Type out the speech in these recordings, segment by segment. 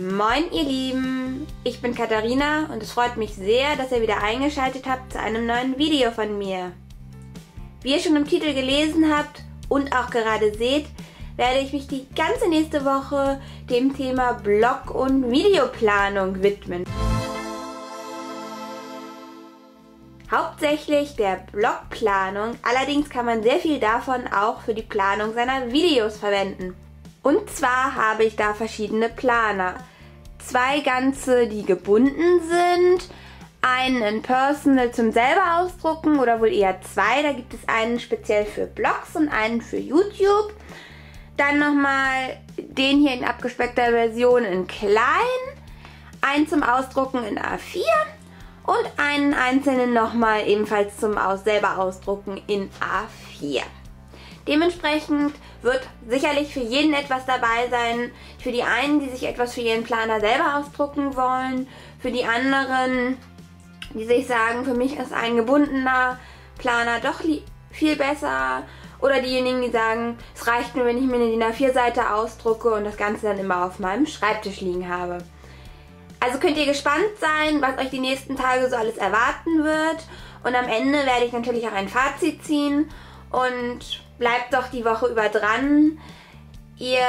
Moin ihr Lieben, ich bin Katharina und es freut mich sehr, dass ihr wieder eingeschaltet habt zu einem neuen Video von mir. Wie ihr schon im Titel gelesen habt und auch gerade seht, werde ich mich die ganze nächste Woche dem Thema Blog- und Videoplanung widmen. Hauptsächlich der Blogplanung, allerdings kann man sehr viel davon auch für die Planung seiner Videos verwenden. Und zwar habe ich da verschiedene Planer. Zwei ganze, die gebunden sind. Einen Personal zum selber ausdrucken oder wohl eher zwei. Da gibt es einen speziell für Blogs und einen für YouTube. Dann nochmal den hier in abgespeckter Version in klein. Einen zum Ausdrucken in A4 und einen einzelnen nochmal ebenfalls zum selber ausdrucken in A4. Dementsprechend wird sicherlich für jeden etwas dabei sein. Für die einen, die sich etwas für ihren Planer selber ausdrucken wollen. Für die anderen, die sich sagen, für mich ist ein gebundener Planer doch viel besser. Oder diejenigen, die sagen, es reicht mir, wenn ich mir eine DIN A4-Seite ausdrucke und das Ganze dann immer auf meinem Schreibtisch liegen habe. Also könnt ihr gespannt sein, was euch die nächsten Tage so alles erwarten wird. Und am Ende werde ich natürlich auch ein Fazit ziehen und bleibt doch die Woche über dran. Ihr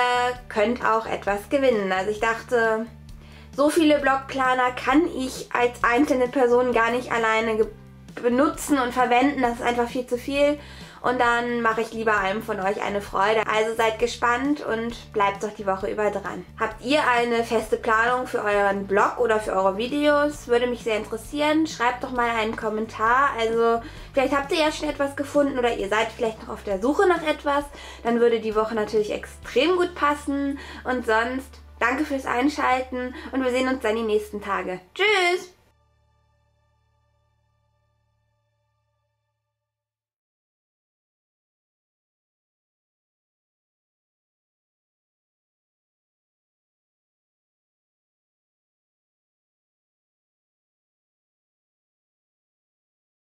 könnt auch etwas gewinnen. Also ich dachte, so viele Blogplaner kann ich als einzelne Person gar nicht alleine benutzen und verwenden. Das ist einfach viel zu viel und dann mache ich lieber einem von euch eine Freude. Also seid gespannt und bleibt doch die Woche über dran. Habt ihr eine feste Planung für euren Blog oder für eure Videos? Würde mich sehr interessieren. Schreibt doch mal einen Kommentar. Also vielleicht habt ihr ja schon etwas gefunden oder ihr seid vielleicht noch auf der Suche nach etwas. Dann würde die Woche natürlich extrem gut passen. Und sonst danke fürs Einschalten und wir sehen uns dann die nächsten Tage. Tschüss!